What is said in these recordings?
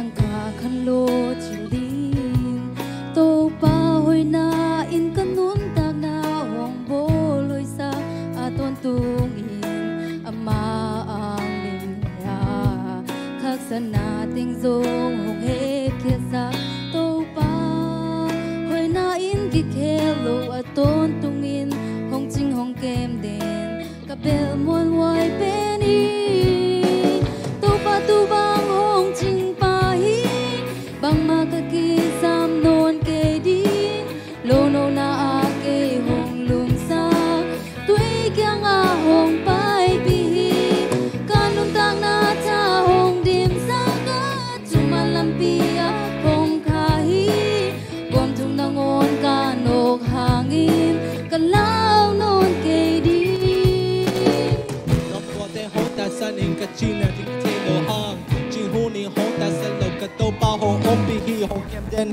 kang ka khan lo chiu din to pa hoi na, in kan nun ta na hong bo loi sa aton tung in ama ang ling ya khắc san na tình dung hong he kia sa to pa hoi na in ki khe lo aton tung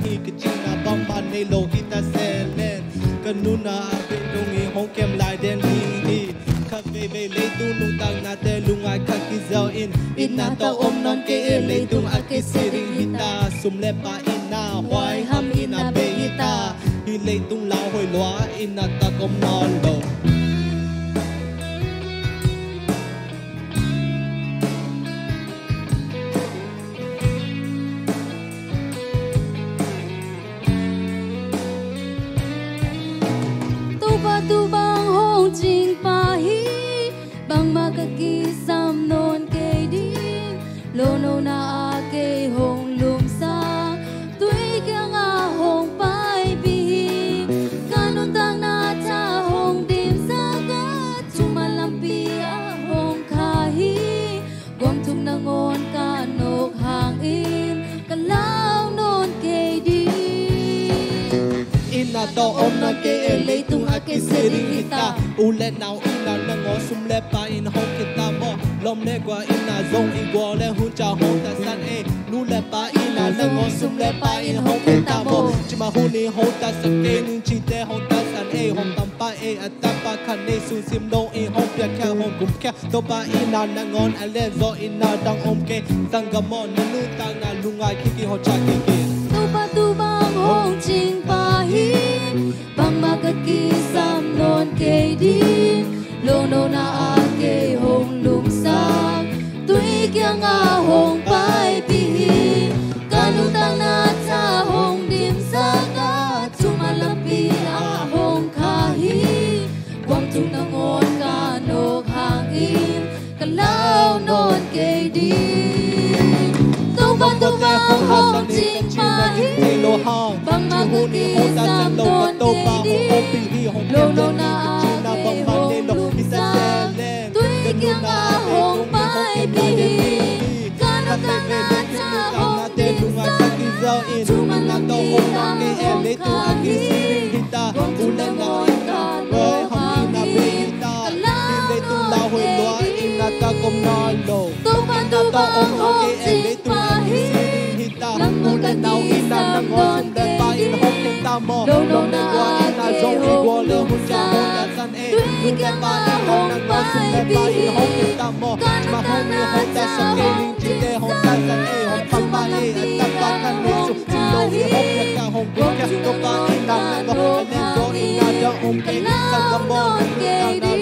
hi cái chi là ban này lo hi ta se lên cái nu na bên đông hi hồ kem lai den hi hi. Khắc ve ve le tu nu tang na te lu ngai khắc ki giao in. In na ta om non ke e le tung a ke se ring hi ta. Sum le pa in na hoai ham in na be hi ta. Hi le tung lao hoi loa in na ta kom non lo. Tu tu bang hong ching pa hi, bang ma ka sam non ke di, lo na ake hong lum sa, tui kyang hong pai bi kanun tang na ta hong dim sa ka a hong kha hi. Gom thung na ngon ka hang in, ka lao non ke di. Ina to om na ke e tung a ke se ring hita u le now ina na ngo sum le pa in hong ke ta mo lom le kwa ina zong i go le hun cha hong ta san e nu le pa ina na ngo sum le pa in hong ke ta mo chi ma hu ni hong ta sa ke ni chi te hong ta san e hong tam pa e a ta pa khan ne su sim no e hong pya kha hong kum kha to pa ina na ngon a le zo ina dang om ke sang ga mo na nu ta na lunga ki ki ho cha ke ke tu ba tu bang hong tui kyang hong pai pi hi kanu na cha hong dim sa ka chuma lampi a hong kha hi kwam tu na ngon ka nok hang in ka lao non ke di tu ba tu bang hong ching ma hi lo hang bang ma ka ki sam non ke di lo no na ba tu bang hong ching pa hi bang ma ka ki sam non ke di lo no na a ke hong lum sa tui kyang a hong pai pi kanu tang na cha hong dim sa ka chuma lampi a hong kha hi gom tu na ngon ka nok hang in ka non ke di